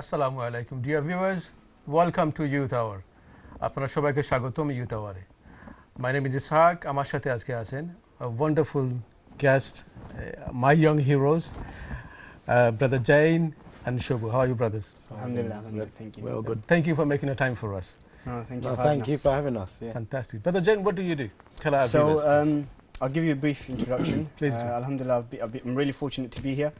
আসসালামু আলাইকুম dear viewers welcome to youth hour আপনারা সবাইকে স্বাগতম ইউথ আওয়ারে মাই নেম ইজ ইসহাক আমার সাথে আজকে আছেন wonderful guest my young heroes brother Jain and Shobu. How are you, brothers? Alhamdulillah, alhamdulillah, thank you. Well, good. Thank you for making the time for us. No, thank you No, for thank having you us. for having us. Yeah. Fantastic. Brother Jain, what do you do? Tell our So, viewers. um, I'll give you a brief introduction. Please do. Uh, Alhamdulillah, I've be, I've be, I'm really fortunate to be here.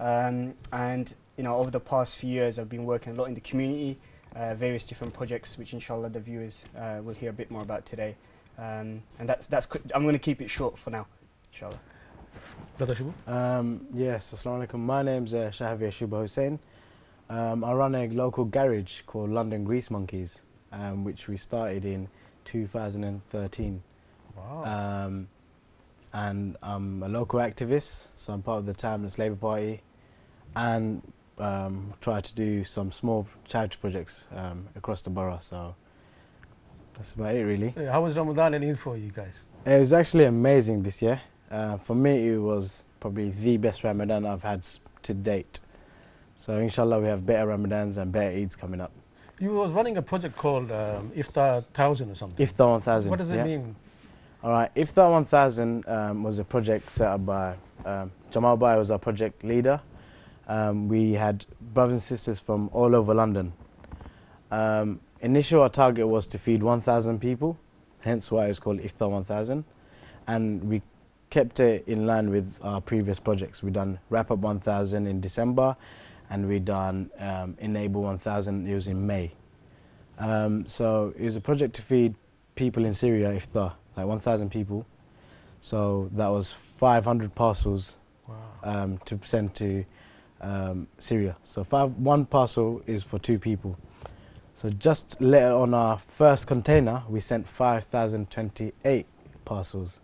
Um, and, you know, over the past few years, I've been working a lot in the community, uh, various different projects, which inshallah the viewers uh, will hear a bit more about today. Um, and that's, that's, qu- I'm going to keep it short for now, inshallah. Brother Shobu? Um, yes, assalamu alaikum. My name's uh, Shahavir Shuba Hussain. Um, I run a local garage called London Grease Monkeys, um, which we started in 2013. Wow. Um, and I'm a local activist, so I'm part of the Timeless Labour Party, and um, try to do some small charity projects um, across the borough. So that's about it, really. Uh, how was Ramadan and Eid for you guys? It was actually amazing this year. Uh, for me, it was probably the best Ramadan I've had to date. So inshallah, we have better Ramadans and better Eids coming up. You was running a project called um, Iftar 1000 or something. Iftar 1000. what does it yeah? mean? All right, Iftar 1000 um, was a project set up by um, Jamal Bai was our project leader. Um, we had brothers and sisters from all over London. Um, initial our target was to feed 1,000 people, hence why it was called Iftar 1000. And we kept it in line with our previous projects. We done Wrap Up 1000 in December, and we done um, Enable 1000. It was in May. Um, so it was a project to feed people in Syria iftar, like 1,000 people. So that was 500 parcels Wow. um, to send to um, Syria. So five, one parcel is for two people. So just later on our first container, we sent 5,028 parcels.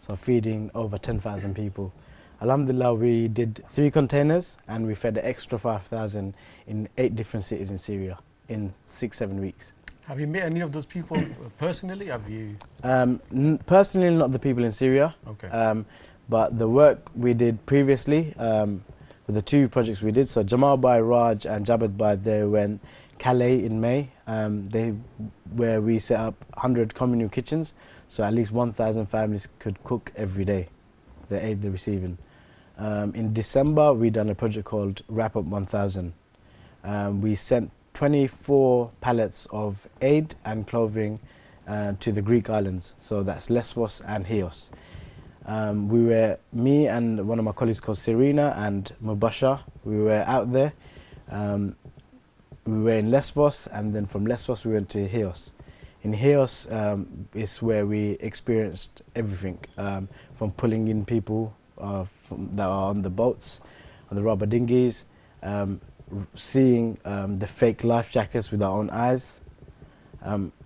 So feeding over 10,000 people. Alhamdulillah, we did three containers and we fed the extra 5,000 in eight different cities in Syria in six, seven weeks. Have you met any of those people personally? Have you? Um, n- personally, not the people in Syria, Okay. um, but the work we did previously um, with the two projects we did. So Jamal by Raj and Jabad by they went Calais in May. Um, they where we set up 100 communal kitchens, so at least 1,000 families could cook every day. The aid they're receiving. Um, in December, we done a project called Wrap Up 1000. Um, we sent 24 pallets of aid and clothing uh, to the Greek islands. So that's Lesbos and Chios. Um, we were, me and one of my colleagues called Serena and Mubasha, we were out there. Um, we were in Lesbos and then from Lesbos we went to Chios. In Chios um, is where we experienced everything um, from pulling in people uh, from, that are on the boats, on the rubber dinghies, um, seeing um, the fake life jackets with our own eyes,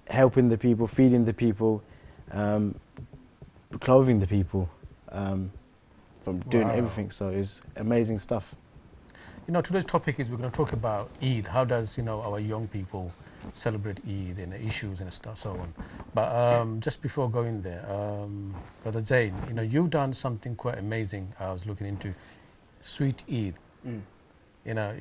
helping the people, feeding the people, um, clothing the people, um, from doing Wow. everything. So it's amazing stuff. You know, today's topic is we're going to talk about Eid. How does you know our young people celebrate Eid and the issues and stuff so on. But um, just before going there, um, Brother Zain, you know, you've done something quite amazing. I was looking into Sweet Eid. Mm. You know,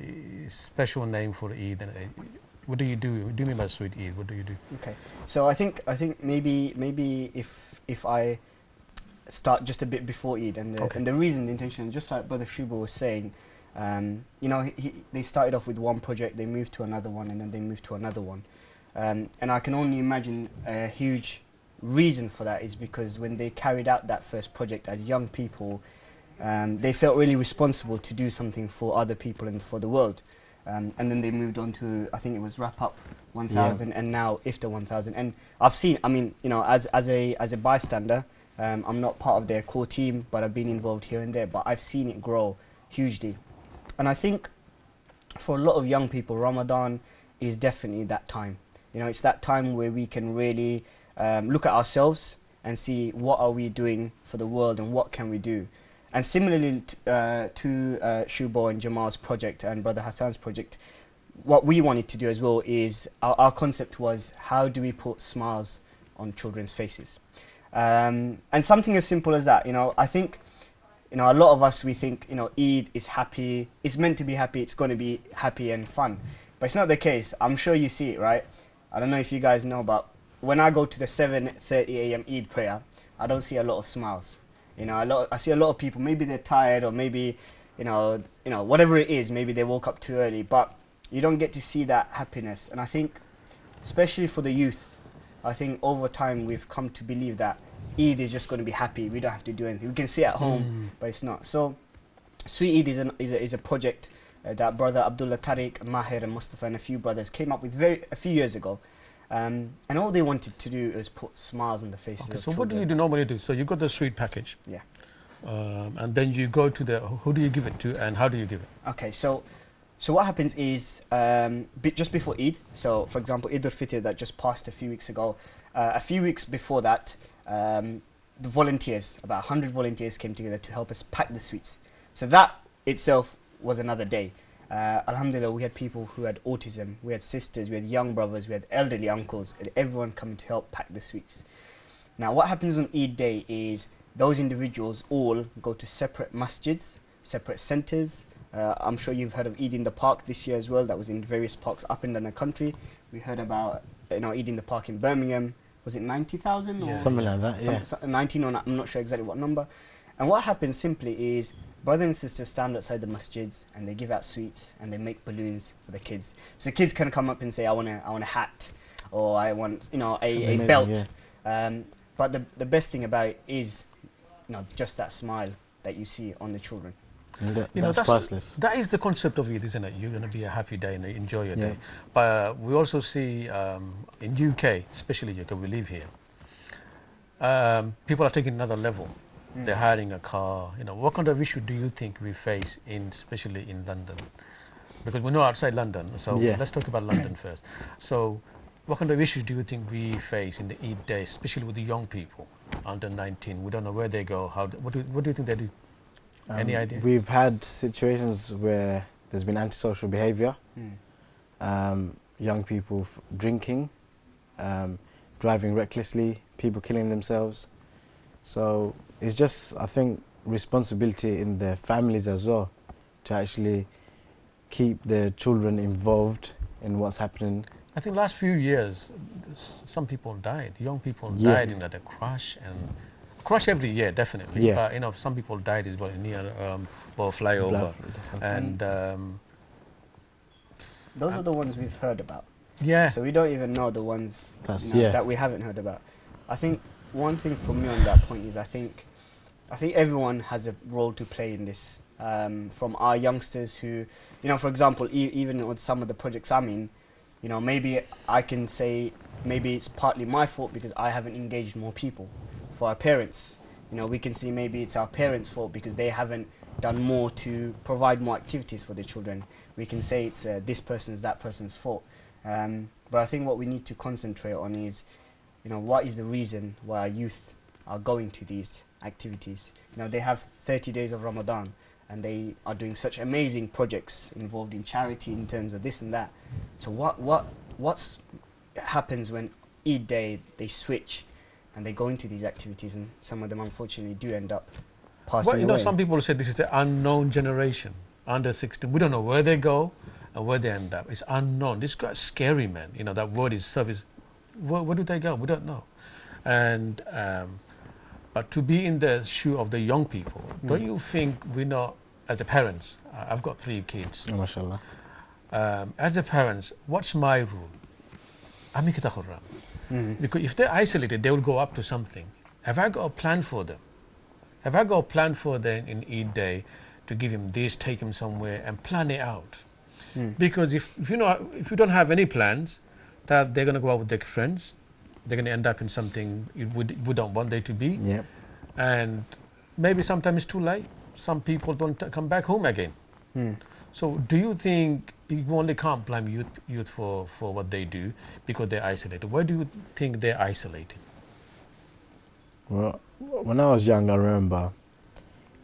special name for Eid. And uh, what do you do? What do you mean by Sweet Eid? What do you do? Okay, so I think I think maybe maybe if if I start just a bit before Eid and the, Okay. and the reason, the intention, just like Brother Shuba was saying, um, you know, he, he, they started off with one project, they moved to another one, and then they moved to another one, um, and I can only imagine a huge reason for that is because when they carried out that first project as young people, um, they felt really responsible to do something for other people and for the world. Um, and then they moved on to, I think it was Wrap Up 1000 and now Iftar 1000. And I've seen, I mean, you know, as, as, a, as a bystander, um, I'm not part of their core team, but I've been involved here and there. But I've seen it grow hugely. And I think for a lot of young people, Ramadan is definitely that time. You know, it's that time where we can really um, look at ourselves and see what are we doing for the world and what can we do. And similarly uh, to uh, Shubo and Jamal's project and Brother Hassan's project, what we wanted to do as well is our, our concept was how do we put smiles on children's faces? Um, and something as simple as that, you know, I think you know, a lot of us we think you know Eid is happy. It's meant to be happy. It's going to be happy and fun, but it's not the case. I'm sure you see it, right? I don't know if you guys know, but when I go to the 7:30 a.m. Eid prayer, I don't see a lot of smiles. You know, a lot. I see a lot of people. Maybe they're tired, or maybe, you know, you know, whatever it is. Maybe they woke up too early, but you don't get to see that happiness. And I think, especially for the youth, I think over time we've come to believe that Eid is just going to be happy. We don't have to do anything. We can sit at home, Mm. but it's not. So, Sweet Eid is, an, is, a, is a project uh, that brother Abdullah Tariq, Mahir, and Mustafa and a few brothers came up with very a few years ago. Um, and all they wanted to do was put smiles on the faces Okay, so what do you do normally do? So you've got the sweet package. Yeah. Um, and then you go to the, who do you give it to and how do you give it? Okay, so so what happens is um, just before Eid. So for example, Eid al-Fitr that just passed a few weeks ago. Uh, a few weeks before that, um, the volunteers, about 100 volunteers, came together to help us pack the sweets. So that itself was another day. Uh, Alhamdulillah, we had people who had autism, we had sisters, we had young brothers, we had elderly uncles, and everyone coming to help pack the sweets. Now, what happens on Eid day is those individuals all go to separate masjids, separate centres. Uh, I'm sure you've heard of Eid in the Park this year as well. That was in various parks up and down the country. We heard about you know Eid in the Park in Birmingham. Was it 90,000 or Yeah. Something like that, some- yeah. some- 19 or I'm not sure exactly what number. And what happens simply is brothers and sisters stand outside the masjids and they give out sweets and they make balloons for the kids. So kids can come up and say, I want a, I want a hat or I want, you know, a, a belt. yeah. Um, but the, the best thing about it is, you know, just that smile that you see on the children. And that- You know, that's, that's, priceless. that is the concept of Eid, isn't it? You're going to be a happy day and enjoy your Yeah. day. But uh, we also see um, in UK, especially UK, we live here, um, people are taking another level. They're hiring a car. You know, what kind of issue do you think we face in, especially in London? Because we know outside London. So Yeah. let's talk about London first. So, what kind of issues do you think we face in the Eid day, especially with the young people under 19? We don't know where they go. How? What do, what do you think they do? Any Um, idea? We've had situations where there's been antisocial behaviour, Mm. um, young people f- drinking, um, driving recklessly, people killing themselves. So it's just, I think, responsibility in the families as well to actually keep their children involved in what's happening. I think last few years, s- some people died. Young people Yeah. died in that a crash and crash every year, definitely. Yeah. But you know, some people died as well near um, or flyover, Blood- and um, Those are the ones we've heard about. yeah, So we don't even know the ones you know, yeah. that we haven't heard about. I think one thing for me on that point is I think I think everyone has a role to play in this. Um, from our youngsters who, you know, for example, e- even with some of the projects I'm in, you know, maybe I can say maybe it's partly my fault because I haven't engaged more people. For our parents, you know, we can see maybe it's our parents' fault because they haven't done more to provide more activities for their children. We can say it's uh, this person's, that person's fault. Um, but I think what we need to concentrate on is, you know, what is the reason why our youth are going to these activities? You know, they have 30 days of Ramadan and they are doing such amazing projects involved in charity in terms of this and that. So what what what's happens when Eid day they switch and they go into these activities and some of them unfortunately do end up passing well, you know, away. some people say this is the unknown generation under 16. We don't know where they go and where they end up. It's unknown. This is quite scary, man. You know, that word is service. Where, where do they go? We don't know. And um, but to be in the shoe of the young people, don't you think we know as a parents? I've got three kids. Oh, mashallah. Um, as a parents, what's my rule? Ami kita khurram. Mhm. Because if they're isolated, they will go up to something. Have I got a plan for them? Have I got a plan for them in Eid day to give him this, take him somewhere, and plan it out? Mm. Because if, if you know if you don't have any plans, that they're going to go out with their friends, they're going to end up in something you would, we don't want they to be, Yep. and maybe sometimes it's too late. Some people don't come back home again. Mm. So, do you think you only can't blame youth, youth for, for what they do because they're isolated? Why do you think they're isolated? Well, when I was young, I remember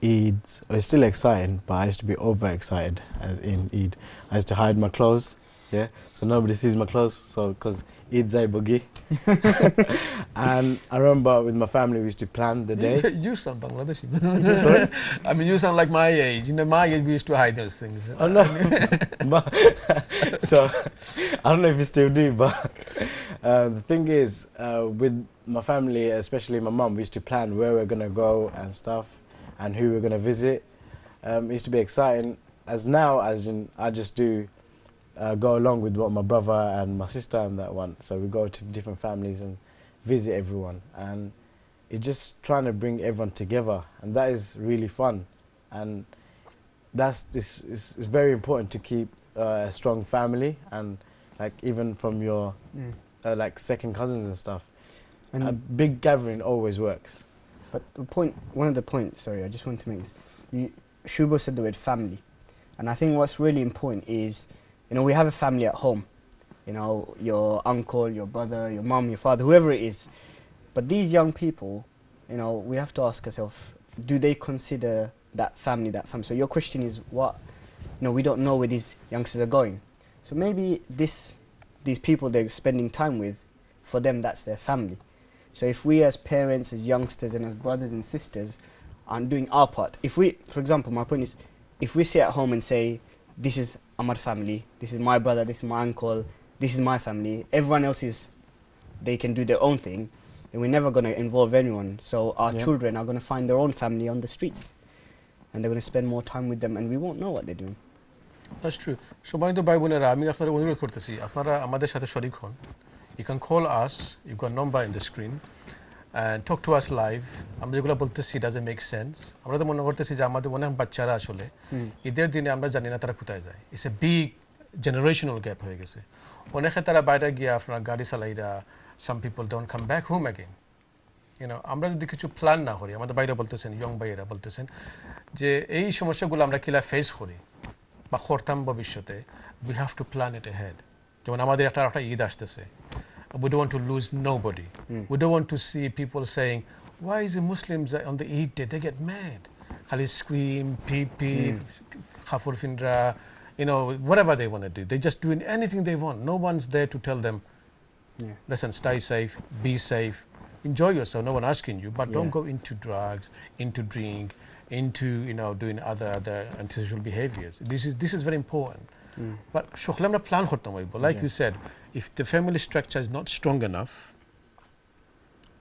Eid. It's still exciting, but I used to be overexcited in Eid. I used to hide my clothes, yeah, so nobody sees my clothes. So, because Eid Zai Boogie. and I remember with my family we used to plan the day. you sound Bangladeshi. I mean, you sound like my age. You know, my age we used to hide those things. Oh no. So I don't know if you still do, but uh, the thing is, uh, with my family, especially my mum, we used to plan where we're gonna go and stuff, and who we're gonna visit. Um, it used to be exciting. As now, as in, I just do uh, go along with what my brother and my sister and that one. So we go to different families and visit everyone, and it's just trying to bring everyone together, and that is really fun, and that's this is it's very important to keep uh, a strong family and like even from your Mm. uh, like second cousins and stuff. And a big gathering always works. But the point, one of the points, sorry, I just want to make is, you, Shubo said the word family, and I think what's really important is, you know, we have a family at home, you know, your uncle, your brother, your mum, your father, whoever it is, but these young people, you know, we have to ask ourselves, do they consider that family that family? So your question is what, you know, we don't know where these youngsters are going, so maybe this, these people they're spending time with, for them that's their family. So if we as parents, as youngsters and as brothers and sisters aren't doing our part, if we, for example, my point is, if we sit at home and say, this is our family, this is my brother, this is my uncle, this is my family, everyone else is, they can do their own thing, then we're never going to involve anyone. So our Yeah. children are going to find their own family on the streets. And they're going to spend more time with them and we won't know what they're doing. That's true. সম্মানিত ভাই বোনেরা আমি আপনারা অনুরোধ করতেছি আপনারা আমাদের সাথে শরিক হন you can call us you got number in the screen Talk to us live আমরা যেগুলো বলতেছি ডাজ মেক সেন্স আমরা তো মনে করতেছি যে আমাদের অনেক বাচ্চারা আসলে ঈদের দিনে আমরা জানি না তারা কোথায় যায়। It's a big generational gap হয়ে গেছে। অনেকে তারা বাইরে গিয়ে আপনার গাড়ি চালাইরা some people don't come back home again you know আমরা যদি কিছু প্ল্যান না করি আমাদের বাইরে বলতেছেন ইয়ং ভাইয়েরা বলতেছেন যে এই সমস্যাগুলো আমরা কিলা ফেস করি বা করতাম ভবিষ্যতে we have to plan it ahead যেমন আমাদের একটা একটা ঈদ আসতেছে। We don't want to lose nobody. Hmm. We don't want to see people saying, why is the Muslims on the Eid day, they get mad. Khali scream, pee pee, hmm. khafur findra, you know, whatever they want to do. They're just doing anything they want. No one's there to tell them, Yeah. listen, stay safe, be safe, enjoy yourself. No one asking you, but don't go into drugs, into drink, into you know doing other other antisocial behaviors. This is this is very important. But শোকলে আমরা plan করতাম হইব like Yeah. you said if the family structure is not strong enough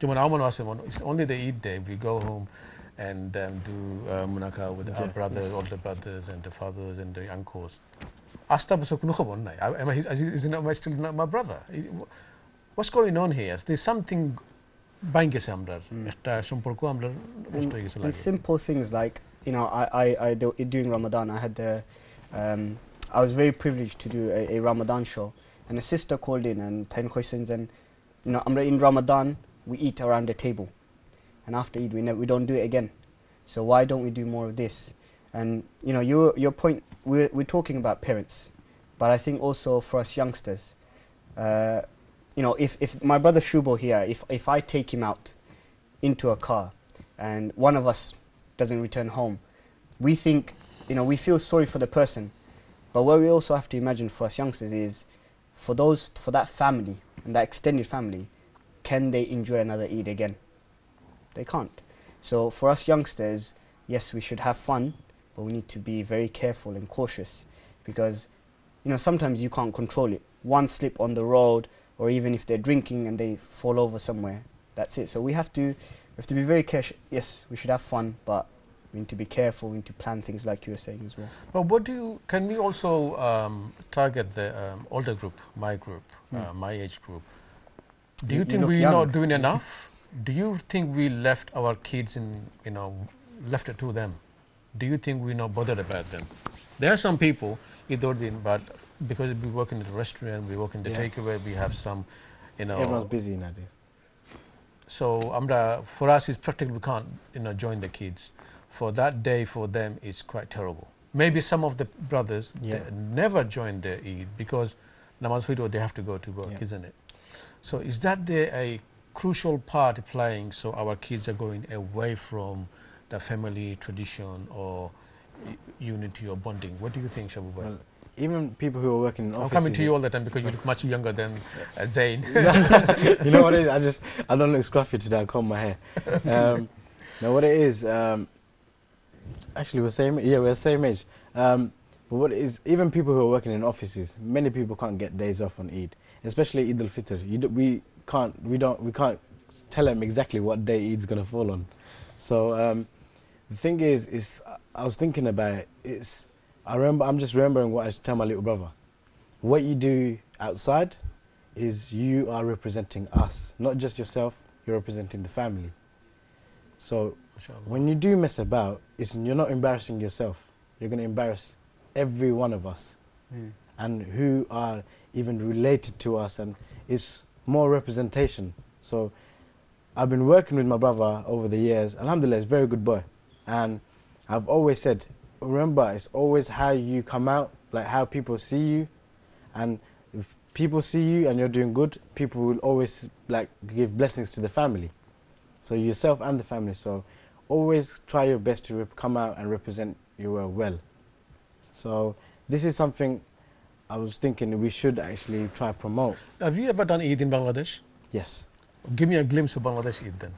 যেমন আমার মনে আছে মনে it's only the Eid day we go home and um, do uh, munaka with our Yeah. brothers, older brothers and the fathers and the uncles. আস্তা বছর কোনো খবর নাই I- am I, is, is, am I still not my brother? I- What's going on here? There's something বাইন গেছে আমরা একটা সম্পর্ক আমরা নষ্ট হয়ে গেছে And লাগে simple things like, you know, I, I, I do, during Ramadan, I was very privileged to do a, a Ramadan show. And a sister called in and 10 questions. And, you know, in Ramadan, we eat around the table. And after Eid, we, we don't do it again. So why don't we do more of this? And, you know, your, your point, we're, we're talking about parents. But I think also for us youngsters, uh, you know, if, if my brother Shubo here, if, if I take him out into a car and one of us doesn't return home, we think, you know, we feel sorry for the person. But what we also have to imagine for us youngsters is for those, for that family and that extended family, can they enjoy another Eid again? They can't. So for us youngsters, yes, we should have fun, but we need to be very careful and cautious because, you know, sometimes you can't control it. One slip on the road, or even if they're drinking and they fall over somewhere, that's it. So we have to, we have to be very careful. Yes, we should have fun, but we need to be careful. We need to plan things like you were saying as well. But what do you, can we also um, target the um, older group, my group, uh, Hmm. my age group? Do you, You- think we're young. not doing enough? Do you think we left our kids in, you know, left it to them? Do you think we're not bothered about them? There are some people, Idordin, but because we work in the restaurant, we work in the Yeah. takeaway, we have some, you know. Everyone's busy nowadays. So Amra, for us, it's practically we can't, you know, join the kids. For that day, for them, it's quite terrible. Maybe some of the brothers Yeah. never join the Eid because namaz video they have to go to work, Yeah. isn't it? So is that the, a crucial part playing? So our kids are going away from the family tradition or unity or bonding. What do you think, Shabu? Well, even people who are working in I'm coming to you all the time because you look much younger than uh, Zain. you know what it is? I just I don't look scruffy today. I comb my hair. Um, no, what it is? Um, actually, we're same. Yeah, we're the same age. Um, but what is? Even people who are working in offices, many people can't get days off on Eid, especially Eid al-Fitr. You do, we can't. We don't. We can't tell them exactly what day Eid's gonna fall on. So um, the thing is, is I was thinking about it. It's I remember. I'm just remembering what I used to tell my little brother. What you do outside is you are representing us, not just yourself. You're representing the family. So when you do mess about, it's, you're not embarrassing yourself. You're going to embarrass every one of us, Mm. and who are even related to us, and it's more representation. So I've been working with my brother over the years. Alhamdulillah, he's a very good boy, and I've always said, remember, it's always how you come out, like how people see you, and if people see you and you're doing good, people will always like give blessings to the family. So yourself and the family. So always try your best to come out and represent your well. So this is something I was thinking we should actually try promote. Have you ever done Eid in Bangladesh? Yes. Give me a glimpse of Bangladesh Eid then.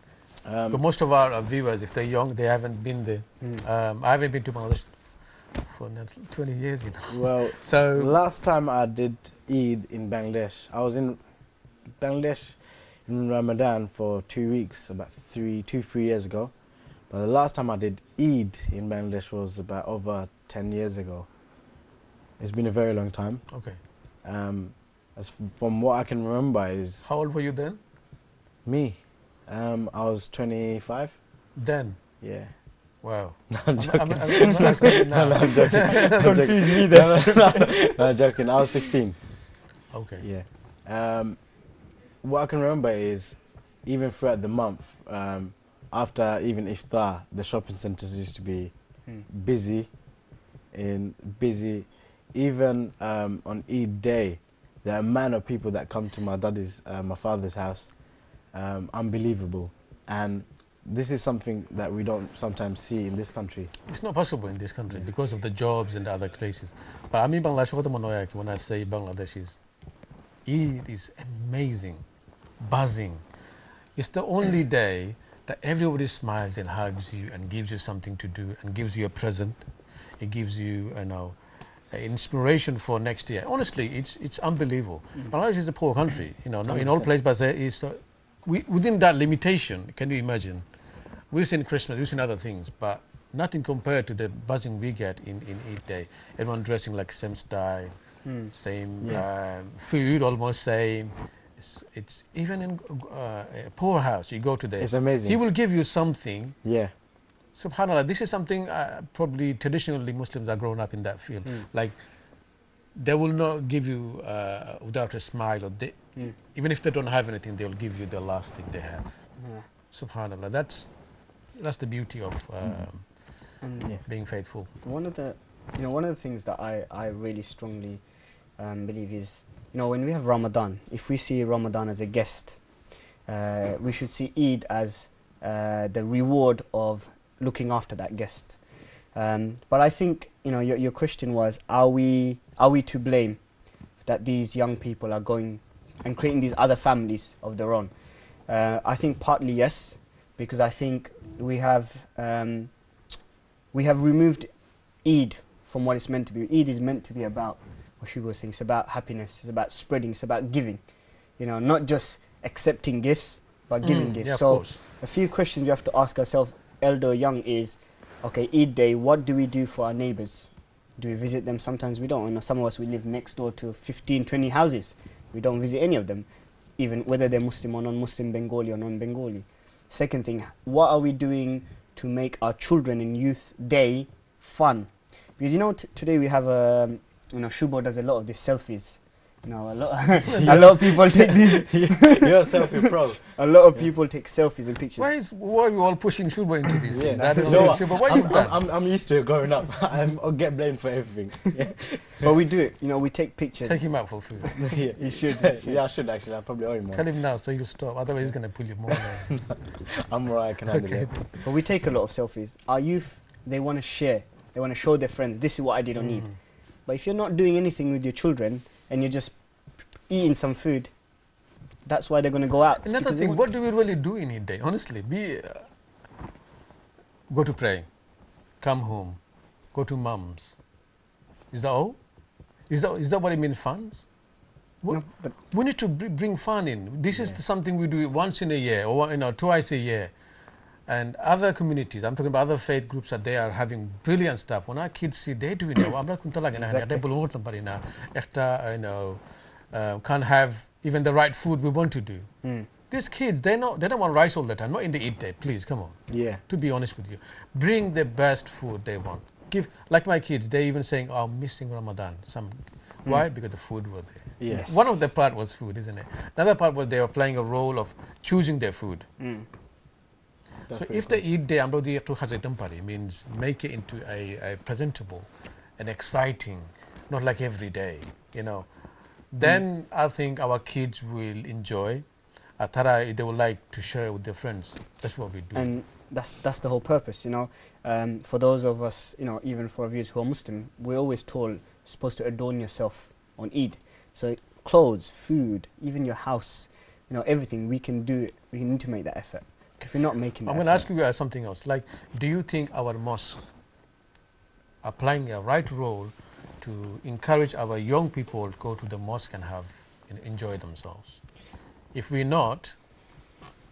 Um, most of our uh, viewers, if they're young, they haven't been there. Mm. Um, I haven't been to Bangladesh for nearly 20 years, you know. well, So last time I did Eid in Bangladesh, I was in Bangladesh in Ramadan for two weeks, about three, two, three years ago. But the last time I did Eid in Bangladesh was about over 10 years ago. It's been a very long time. okay. Um, as f- from what I can remember is How old were you then? me. Um, I was 25. Then. Yeah. Wow. No, I'm joking. I'm, I'm, I'm not asking now. no, no, I'm joking. I'm Confuse joking. me No, no, no, no, I'm joking. I was 15. Okay. Yeah. Um, what I can remember is even throughout the month, um, after even iftar, the shopping centres used to be Mm. busy, and busy. Even um, on Eid day, the amount of people that come to my daddy's, uh, my father's house, um, unbelievable. And this is something that we don't sometimes see in this country. It's not possible in this country Yeah. because of the jobs and other places. But I mean Bangladesh, what I'm annoyed when I say Bangladesh is, Eid is amazing, buzzing. It's the only day that everybody smiles and hugs you and gives you something to do and gives you a present. It gives you, you know, inspiration for next year. Honestly, it's it's unbelievable. Bangladesh is a poor country, you know, not in all places, but there is uh, we, within that limitation. Can you imagine? We've seen Christmas, we've seen other things, but nothing compared to the buzzing we get in in Eid day. Everyone dressing like same style, Mm. same Yeah. um, food, almost same. It's, it's even in uh, a poor house. You go to there, It's amazing. he will give you something yeah. Subhanallah, this is something uh, probably traditionally Muslims are grown up in that field. Mm. Like, they will not give you uh, without a smile, or they, Mm. even if they don't have anything, they'll give you the last thing they have. Yeah. Subhanallah, that's that's the beauty of um, And Yeah. being faithful. one of the you know one of the things that I, I really strongly um, believe is you know when we have Ramadan if we see Ramadan as a guest uh, we should see Eid as uh, the reward of looking after that guest um, but I think you know your, your question was are we are we to blame that these young people are going and creating these other families of their own uh, I think partly yes because I think we have um, we have removed Eid from what it's meant to be. Eid is meant to be about what Shuba was saying. It's about happiness. It's about spreading. It's about giving. You know, not just accepting gifts, but giving Mm, gifts. yeah, so course. a few questions we have to ask ourselves, elder or young, is okay. Eid day. What do we do for our neighbors? Do we visit them? Sometimes we don't. You know, some of us we live next door to 15, 20 houses. We don't visit any of them, even whether they're Muslim or non-Muslim, Bengali or non-Bengali. Second thing, what are we doing to make our children and youth day fun? Because you know, t- today we have a, you know, Shubo does a lot of these selfies. You know, a lot, a lot of people take these. You're a selfie pro. A lot of Yeah. people take selfies and pictures. Why is why are you all pushing Shuba into these things? Yeah. I don't So know, what? Shuba, what I'm, you? I'm, I'm, I'm used to it growing up. I'm, I'll get blamed for everything. Yeah. But we do it. You know, we take pictures. Take him out for food. yeah. You should. yeah, I should actually. I probably owe him More. Tell him now so you'll stop. Otherwise, he's going to pull you more. down. I'm alright. I can handle Okay. it. But we take a lot of selfies. Our youth, they want to share. They want to show their friends. This is what I did on Eid. Mm. But if you're not doing anything with your children and you're just eating some food, that's why they're going to go out. Another thing, what do we really do in a day? Honestly, be uh, go to pray, come home, go to mums. Is that all? Is that is that what it means? Funds? What- No, but We need to br- bring fun in. This is something we do once in a year or you know twice a year And other communities, I'm talking about other faith groups that they are having brilliant stuff. When our kids see they doing it, আমরা কোন লাগে না Exactly. এটা বলে উঠতে পারি না একটা you know uh, can't have even the right food we want to do. mm, These kids, they know they don't want rice all the time. Not in the Eid day, please come on. Yeah. To be honest with you, bring the best food they want. Give like my kids, they even saying, "Oh, I'm missing Ramadan." Some, why? Because the food was there. Yes. One of the part was food, isn't it? Another part was they were playing a role of choosing their food. mm. That's so very if the Eid day আমরা যদি একটু খাজাইতাম পারি means make it into a, a presentable and exciting, not like every day, you know. Then I think our kids will enjoy. Uh, Tara, they would like to share with their friends. That's what we do. and that's that's the whole purpose you know um, for those of us you know even for our viewers who are muslim we're always told you're supposed to adorn yourself on eid so clothes food even your house you know everything we can do it we need to make that effort if you're not making I'm going to ask you uh, something else. Like, do you think our mosque are playing a right role to encourage our young people to go to the mosque and have and enjoy themselves? If we're not,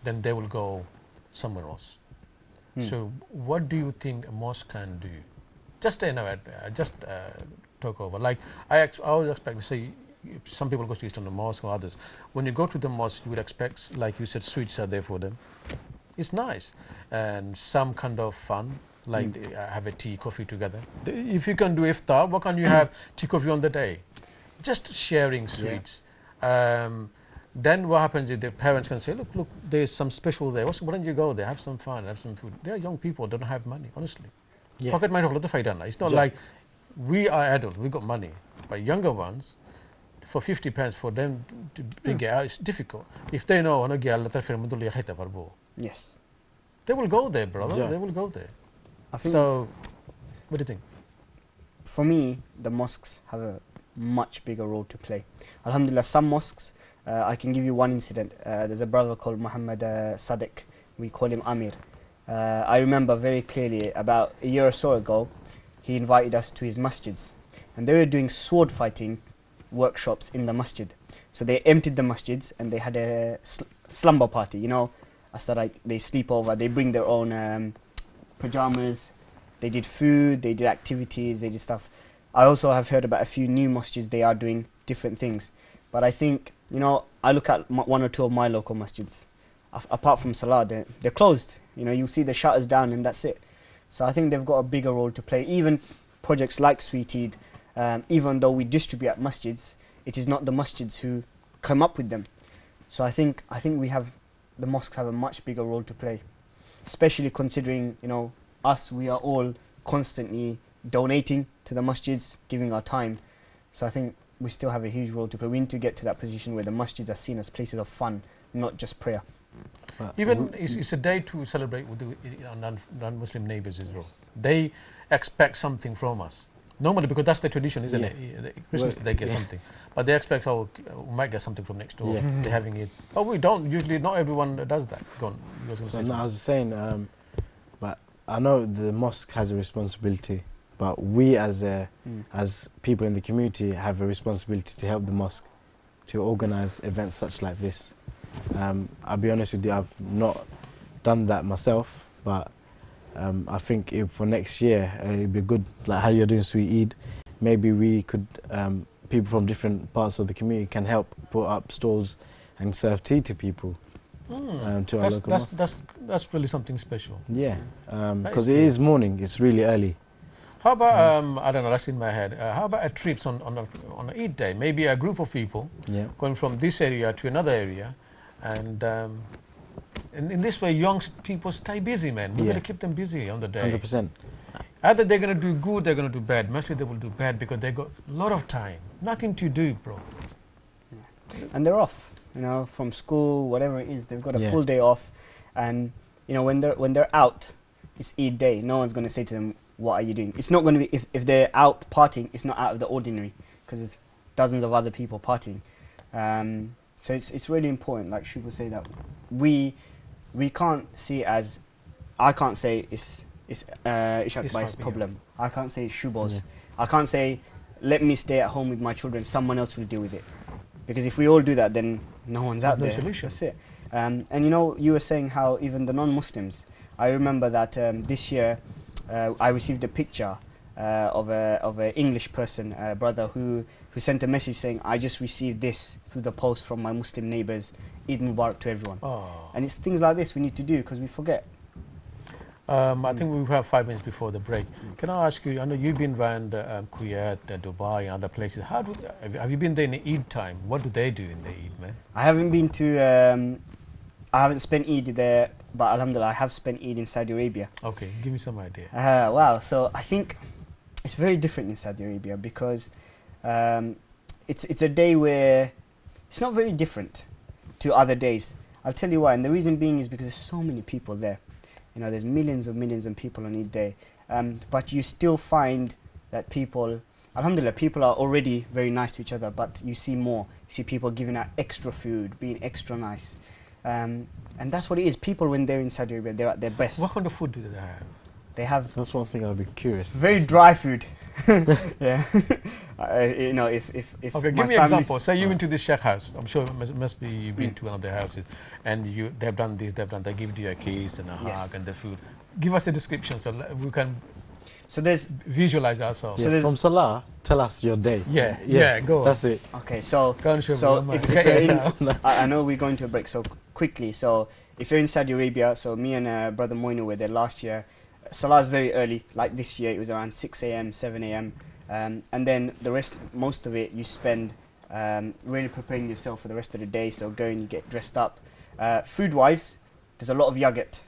then they will go somewhere else. Hmm. So, what do you think a mosque can do? Just you know, uh, just uh, talk over. Like I, I always expect to say, some people go to Eastern Mosque or others. When you go to the mosque, you would expect, like you said, sweets are there for them. It's nice and some kind of fun, like Mm. they, uh, have a tea, coffee together. The- If you can do iftar, why can't you have tea, coffee on the day? Just sharing sweets. Um, then what happens is the parents can say, look, look, there's some special there. What's, why don't you go there, have some fun, have some food. They're young people, don't have money, honestly. Yeah. Pocket money, lot of faida na. It's not Yeah. like we are adults, we've got money. But younger ones, for 50 pence for them to bring it out, it's difficult. If they know, "Ano gya Allah ta fir mudul ya khaita parbo," yes they will go there, brother. Yeah. They will go there. i think So, what do you think? for me, the mosques have a much bigger role to play. Alhamdulillah, some mosques, uh, I can give you one incident. Uh, there's a brother called Muhammad uh, Sadiq. We call him Amir. Uh, I remember very clearly about a year or so ago, he invited us to his masjids. And they were doing sword fighting workshops in the masjid. So they emptied the masjids and they had a sl- slumber party. You know, as they sleep over, they bring their own um, pajamas, they did food, they did activities, they did stuff. I also have heard about a few new masjids, they are doing different things. But I think, you know, I look at one or two of my local masjids. Apart from Salah, they're, they're closed. You know, you see the shutters down and that's it. So I think they've got a bigger role to play. Even projects like Sweet Eid, um, even though we distribute at masjids, it is not the masjids who come up with them. So I think I think we have the mosques have a much bigger role to play, especially considering you know us. We are all constantly donating to the masjids, giving our time. So I think we still have a huge role to play. We need to get to that position where the masjids are seen as places of fun, not just prayer. But Even it's, it's a day to celebrate with the you know, non, non-Muslim neighbors as well. They expect something from us. Normally, because that's the tradition, isn't Yeah. it? Yeah, the- Christmas Well, they get yeah. something, but they expect oh we might get something from next door. Yeah. They're having it. But we don't usually. Not everyone does that. Go on. You So say no, I was saying, um, but I know the mosque has a responsibility, but we as a, as people in the community have a responsibility to help the mosque to organise events such like this. Um, I'll be honest with you, I've not done that myself, but um, I think if for next year uh, it'd be good, like how you're doing Sweet Eid, maybe we could, um, people from different parts of the community can help put up stalls and serve tea to people. Hmm. um, to our that's, local that's, that's, that's really something special. Yeah, because is it morning. It's really early. How about um, I don't know. That's in my head. Uh, how about a trip on on a, on a Eid day? Maybe a group of people Yeah. going from this area to another area, and um, in, in this way, young people stay busy, man. We're Yeah. gonna keep them busy on the day. Hundred percent. Either they're gonna do good, they're gonna do bad. Mostly they will do bad because they got a lot of time, nothing to do, bro. and they're off. You know, from school, whatever it is, they've got a Yeah. full day off, and you know when they're when they're out, it's Eid day. No one's going to say to them, what are you doing? It's not going to be if, if they're out partying, it's not out of the ordinary because there's dozens of other people partying. Um, so it's it's really important, like Shubo say that we we can't see it as I can't say it's it's uh, Ishak It's Bai's problem. I can't say it's. Yeah. I can't say let me stay at home with my children. Someone else will deal with it. Because if we all do that, then no one's out There's no there. solution. That's it. Um, and you know, you were saying how even the non-Muslims. I remember that um, this year, uh, I received a picture uh, of a of an English person, a brother who who sent a message saying, "I just received this through the post from my Muslim neighbours. Eid Mubarak to everyone." Oh. And it's things like this we need to do because we forget. Um, I think we have five minutes before the break. Can I ask you? I know you've been around uh, um, Kuwait, uh, Dubai, and other places. How do have you- have you been there in the Eid time? What do they do in the Eid, man? I haven't been to. Um, I haven't spent Eid there, but Alhamdulillah, I have spent Eid in Saudi Arabia. Okay, give me some idea. Uh, wow. So I think it's very different in Saudi Arabia because um, it's it's a day where it's not very different to other days. I'll tell you why, and the reason being is because there's so many people there. You know, there's millions of millions of people on each day, um, but you still find that people. Alhamdulillah, people are already very nice to each other, but you see more. You see people giving out extra food, being extra nice. Um, and that's what it is. People, when they're in Saudi Arabia, they're at their best. What kind of food do they have? They have That's one thing I'd be curious. very dry food. yeah, uh, you know, if if if Okay, my give me an example. Say you went to this sheikh house. I'm sure it must, must be you've been Mm. to one of their houses, and you they've done this, they've done. They give you a keys and a hug Yes. and the food. Give us a description so we can So there's visualize ourselves. Yeah, So there's- from Salah, tell us your day. Yeah, yeah, go on. That's it. okay. So Go on, Shubha, so don't if, if you're in, I, I know we're going to a break. So quickly. So if you're in Saudi Arabia, so me and uh, brother Moino were there last year. Salah is very early. Like this year, it was around 6 a.m., 7 a.m. Um, and then the rest, most of it, you spend um, really preparing yourself for the rest of the day. So go and you get dressed up. Uh, food-wise, there's a lot of yogurt.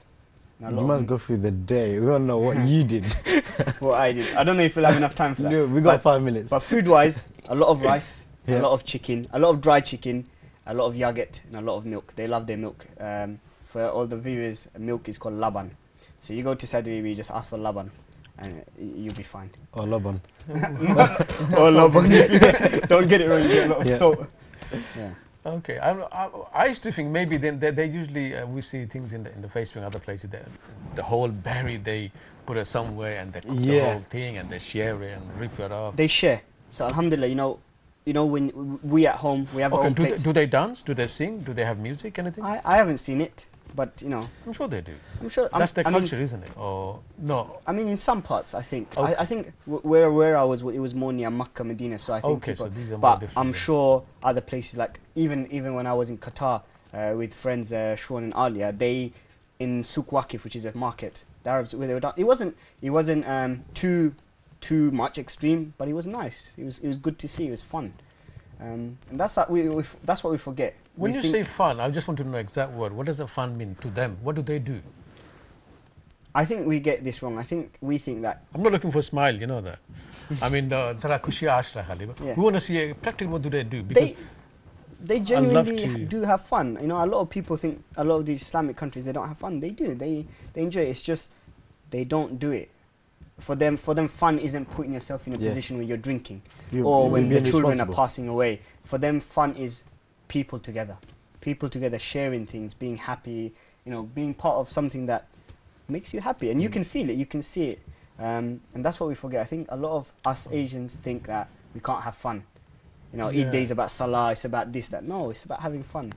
You must go through the day. We don't know what you did. what I did. I don't know if we'll have enough time for that. No, we got But- five minutes. But food wise, a lot of rice, Yeah. a lot of chicken, a lot of dried chicken, a lot of yogurt, and a lot of milk. They love their milk. Um, for all the viewers, milk is called laban. So you go to Saudi Arabia, you just ask for laban, and y- you'll be fine. Oh, Laban. or laban. Don't get it wrong. You get a lot of Yeah. salt. Yeah. Okay, I'm, I, I used to think maybe then they, they usually uh, we see things in the in the Facebook and other places that the whole berry they put it somewhere and they cook the whole thing and they share it and rip it off. They share. So Alhamdulillah, you know, you know when we at home we have our okay, own do they, do they dance? Do they sing? Do they have music? Anything? I, I haven't seen it, but you know, I'm sure they do. I'm sure. I'm, That's their I mean, culture, isn't it? Or no? I mean, in some parts, I think. Okay. I, I think where where I was, it was more near Makkah, Medina. So I think Okay, people. so these are more but different. I'm sure other places, like even even when I was in Qatar uh, with friends uh, Shwan and Alia, they in Souk Waqif, which is a market, the Arabs where they were done. It wasn't it wasn't um, too too much extreme, but it was nice. It was it was good to see. It was fun. Um, and that's that we, we f- that's what we forget. When We you say fun, I just want to know exact word. What does the fun mean to them? What do they do? I think we get this wrong. I think we think that I'm not looking for a smile, you know that. I mean, the tara khushi ashra khali. Yeah. We want to see a practical what do they do because they they genuinely do have fun. You know, a lot of people think a lot of these Islamic countries they don't have fun. They do. They they enjoy it. It's just they don't do it. For them, for them, fun isn't putting yourself in a Yeah. position where you're drinking You- or you're when the children are passing away. For them, fun is people together, people together sharing things, being happy. You know, being part of something that makes you happy, and you Mm. can feel it, you can see it, um, and that's what we forget. I think a lot of us Asians think that we can't have fun. You know, Yeah. Eid day is about salah, it's about this, that. No, it's about having fun,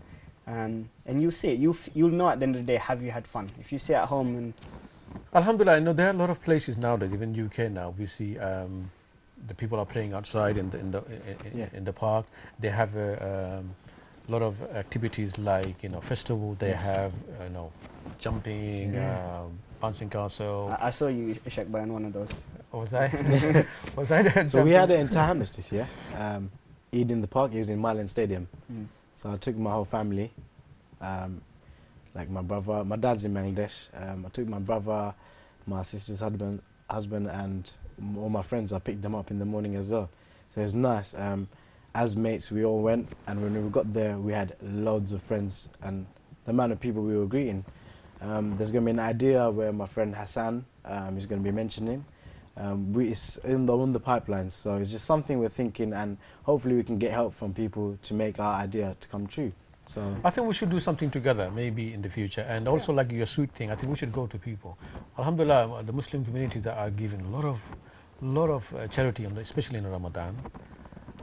um, and you'll see it. You'll f- you'll know at the end of the day have you had fun. If you sit at home and Alhamdulillah, I know there are a lot of places nowadays, even UK now, we see um, the people are playing outside in the in the in, Yeah. in the park. They have a um, lot of activities like you know festival. They Yes. have uh, you know jumping, Yeah. um, bouncing castle. I, I saw you Ishak by on one of those. was I was I there So we had it in Tower Hamlets this year. Um, Eid in the park. It was in Mile End Stadium. Mm. So I took my whole family, um, like my brother. My dad's in Bangladesh. Um, I took my brother, my sister's husband, husband, and all my friends. I picked them up in the morning as well. So it was nice. Um, as mates, we all went, and when we got there, we had loads of friends, and the amount of people we were greeting. Um, there's going to be an idea where my friend Hassan um, is going to be mentioning. Um, we, it's in the, on the pipelines, so it's just something we're thinking, and hopefully we can get help from people to make our idea to come true. So I think we should do something together, maybe in the future. And also, like your sweet thing, I think we should go to people. Alhamdulillah, the Muslim communities are giving a lot of, lot of uh, charity, on the, especially in Ramadan.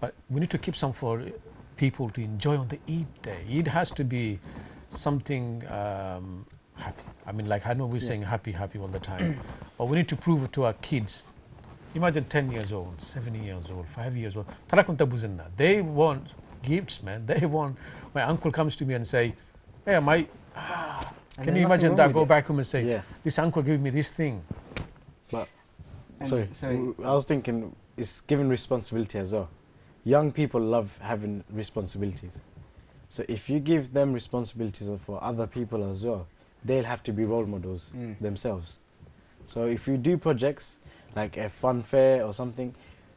But we need to keep some for people to enjoy on the Eid day. Eid has to be something um, happy. I mean, like I know we're Yeah. saying happy, happy all the time, but we need to prove it to our kids. Imagine 10 years old, 7 years old, 5 years old. They want gifts, man. They want. My uncle comes to me and say, "Hey, my." ah." Can you imagine that? Go it. back home and say, yeah, "This uncle gave me this thing." but And sorry, sorry. w- I was thinking it's giving responsibility as well. Young people love having responsibilities. So if you give them responsibilities for other people as well, they'll have to be role models Mm. themselves. So if you do projects like a fun fair or something,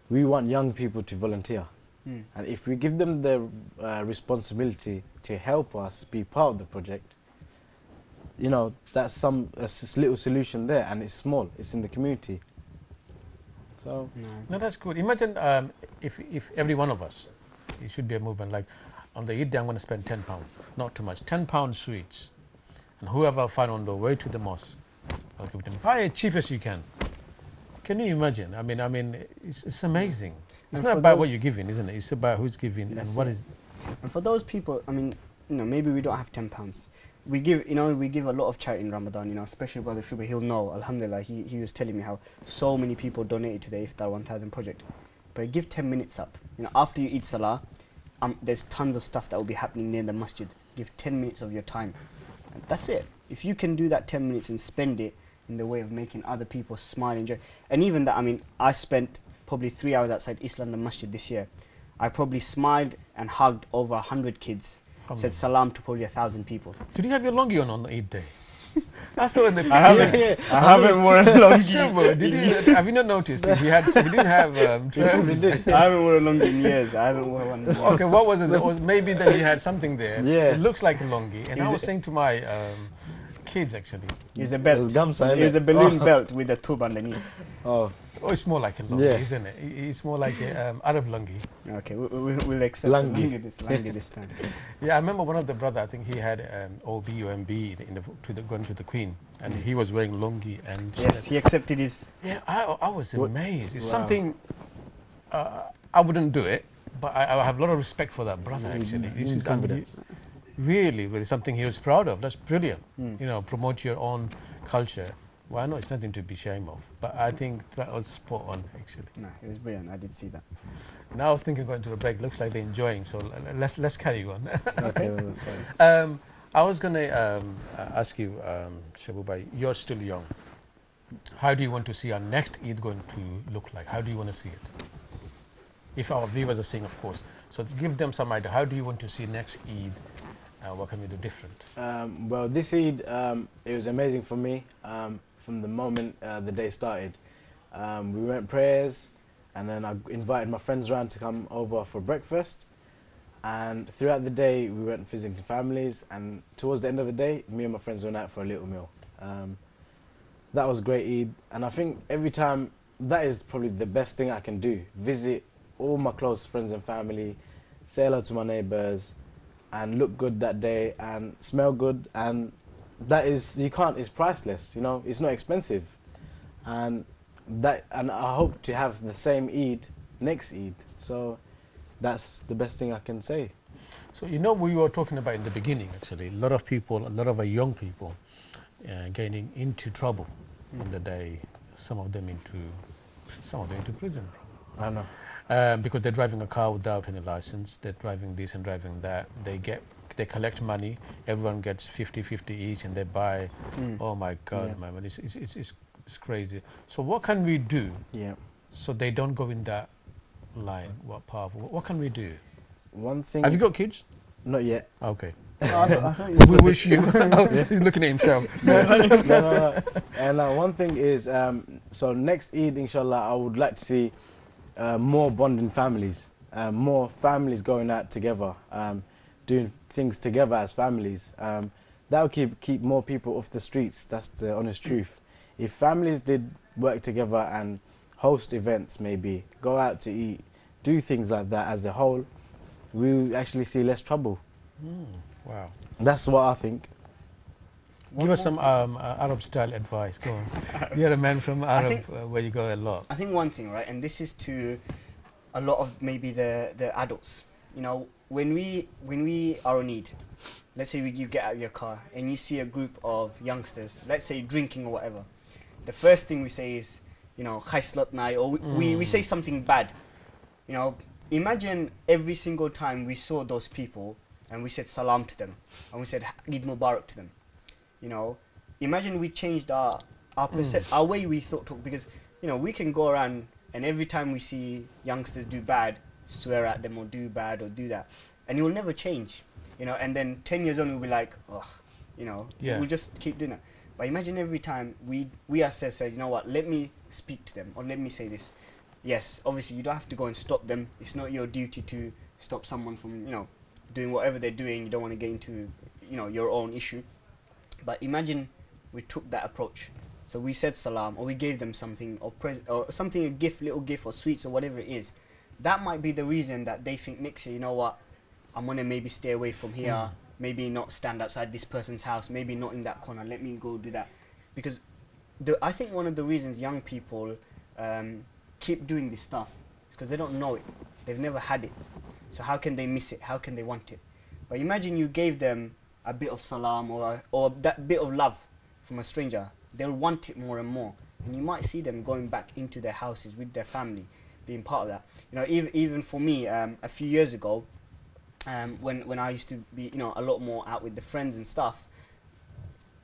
we want young people to volunteer. Mm. And if we give them the uh, responsibility to help us be part of the project, you know, that's some a s- little solution there, and it's small. It's in the community. So No. No, that's good. Imagine um, if, if every one of us, it should be a movement like on the Eid day, I'm going to spend 10 pounds, not too much, 10 pound sweets. And whoever I find on the way to the mosque, I'll give them, buy it cheap as you can. Can you imagine? I mean, I mean, it's, it's amazing. It's And not about what you're giving, isn't it? It's about who's giving and what it. is. And for those people, I mean, you know, maybe we don't have ten pounds. We give, you know, we give a lot of charity in Ramadan. You know, especially Brother Shuba. He'll know. Alhamdulillah, he, he was telling me how so many people donated to the Iftar 1000 project. But give ten minutes up. You know, after you eat salah, um, there's tons of stuff that will be happening near the masjid. Give ten minutes of your time. And that's it. If you can do that ten minutes and spend it in the way of making other people smile, and enjoy, and even that, I mean, I spent probably three hours outside East London Masjid this year. I probably smiled and hugged over a hundred kids. Said salam to probably a thousand people. Did you have your longi on on the Eid day? I saw in the I haven't, I haven't worn a longi. Sure, bro. Did you, have you not noticed? He had, we didn't have um, trousers. I haven't worn a longi in years. I haven't worn one. In. Okay, what was it? That was maybe that he had something there. Yeah. It looks like a longi. And Is I was saying to my um, kids actually, It was a belt. was gum It was, sign, it was a balloon Oh. belt with a tube underneath. oh, oh, it's more like a longi, Yeah. isn't it? It- It's more like a um, Arab longi. Okay, we, we, we'll accept Langi. the langi this, langi this time. Yeah, I remember one of the brother. I think he had um, OB UMB in the, to the going to the Queen, and he was wearing longi and. Yes, he accepted his. Yeah, I, I was amazed. It's Wow. something uh, I wouldn't do it, but I, I have a lot of respect for that brother. Actually, this Mm, is confidence. really, really something he was proud of. That's brilliant. Mm. You know, promote your own culture. Well, I know it's nothing to be ashamed of, but I think that was spot on actually. No, it was brilliant. I did see that. Now I was thinking going to the break. Looks like they're enjoying, so l- l- let's let's carry on. okay, that's fine. um, I was going to um, uh, ask you, um, Shabubai, you're still young. How do you want to see our next Eid going to look like? How do you want to see it? If our viewers are seeing, of course. So give them some idea. How do you want to see next Eid? Uh, what can we do different? Um, well, this Eid, um, it was amazing for me um, from the moment uh, the day started. Um, we went prayers, and then I invited my friends around to come over for breakfast. And throughout the day, we went visiting families, and towards the end of the day, me and my friends went out for a little meal. Um, that was great Eid, and I think every time that is probably the best thing I can do. Visit all my close friends and family, say hello to my neighbours, and look good that day and smell good and that is you can't it's priceless you know it's not expensive and that and I hope to have the same Eid next Eid so that's the best thing I can say So you know we were talking about in the beginning actually a lot of people, a lot of young people, uh, getting into trouble on the day. Some of them into, some of them into prison. I know um, because they're driving a car without any license. They're driving this and driving that. They get they collect money. Everyone gets 50-50 each, and they buy. Mm. Oh my God, Yeah. man, it's, it's, it's, it's, it's crazy. So what can we do yeah so they don't go in that line? What powerful? What can we do? one thing Have you got kids? not yet Okay. I I we wish you. He's looking at himself. no, no, no. And uh, one thing is, um, so next Eid, inshallah, I would like to see uh, more bonding families, um, more families going out together, um, doing things together as families. Um, that will keep keep more people off the streets. That's the honest truth. If families did work together and host events, maybe go out to eat, do things like that as a whole, we will actually see less trouble. Mm, wow. That's what I think. One Give us some um, uh, Arab style advice. Go on. You're a man from Arab think- uh, where you go a lot. I think one thing, right, and this is to a lot of maybe the the adults. You know, when we when we are in need, let's say we, you get out of your car and you see a group of youngsters, let's say drinking or whatever. The first thing we say is, you know, khaislot nai, or we, we, we Mm. say something bad. You know, imagine every single time we saw those people and we said salam to them and we said Eid Mubarak to them. You know, imagine we changed our our percep- our way we thought talk because you know we can go around and every time we see youngsters do bad, swear at them or do bad or do that, and it will never change. You know, and then ten years on we'll be like, ugh, you know, Yeah. we'll just keep doing that. But imagine every time we we ourselves said, you know what, let me speak to them or let me say this. Yes, obviously you don't have to go and stop them. It's not your duty to stop someone from you know doing whatever they're doing. You don't want to get into you know your own issue. But imagine we took that approach. So we said salam, or we gave them something, or pres- or something, a gift, little gift, or sweets, or whatever it is. That might be the reason that they think next year, you know what, I'm gonna maybe stay away from here, Mm. maybe not stand outside this person's house, maybe not in that corner. Let me go do that, because the I think one of the reasons young people um, keep doing this stuff is because they don't know it. They've never had it. So how can they miss it? How can they want it? But imagine you gave them a bit of salam or or that bit of love from a stranger. They'll want it more and more, and you might see them going back into their houses with their family, being part of that. You know, even even for me, um, a few years ago, um, when when I used to be, you know, a lot more out with the friends and stuff.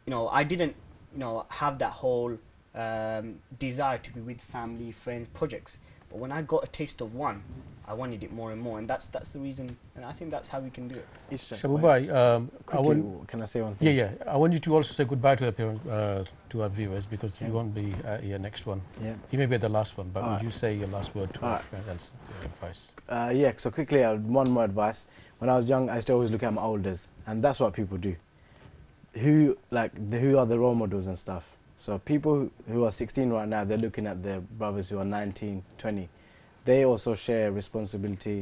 You know, I didn't, you know, have that whole um, desire to be with family, friends, projects. But when I got a taste of one, I wanted it more and more, and that's that's the reason. And I think that's how we can do it. Ishaq, Shabubai, um, I want, can I say one thing? yeah. Yeah. I want you to also say goodbye to the parent, uh, to our viewers because Yeah. you won't be uh, your next one. Yeah. You may be the last one, but would Alright. you say your last word to our Alright. friends uh, advice? Uh, yeah, so quickly, uh, one more advice. When I was young, I used to always look at my elders, and that's what people do. Who like the, who are the role models and stuff. So people who- who are 16 right now, they're looking at their brothers who are 19, 20 They also share responsibility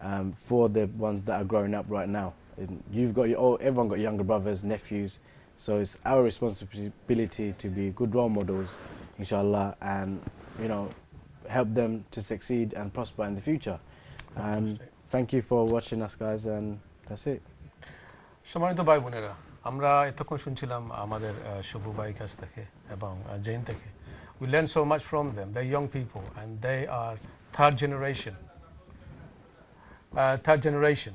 um, for the ones that are growing up right now. And you've got your oh, everyone got younger brothers, nephews. So it's our responsibility to be good role models, inshallah, and you know help them to succeed and prosper in the future. And Fantastic. thank you for watching us, guys, and that's it. সম্মানিত ভাই বোনেরা আমরা এতক্ষণ শুনছিলাম আমাদের আহ, শুভ ভাইয়ের কাছ থেকে এবং আহ, জৈন থেকে we learn so much from them the young people and they third generation. Uh, third generation.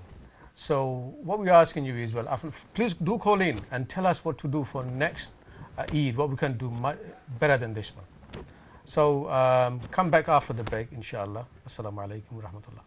So what we are asking you is, well, please do call in and tell us what to do for next uh, Eid, what we can do better than this one. So um, come back after the break, inshallah. Assalamu alaikum wa rahmatullah.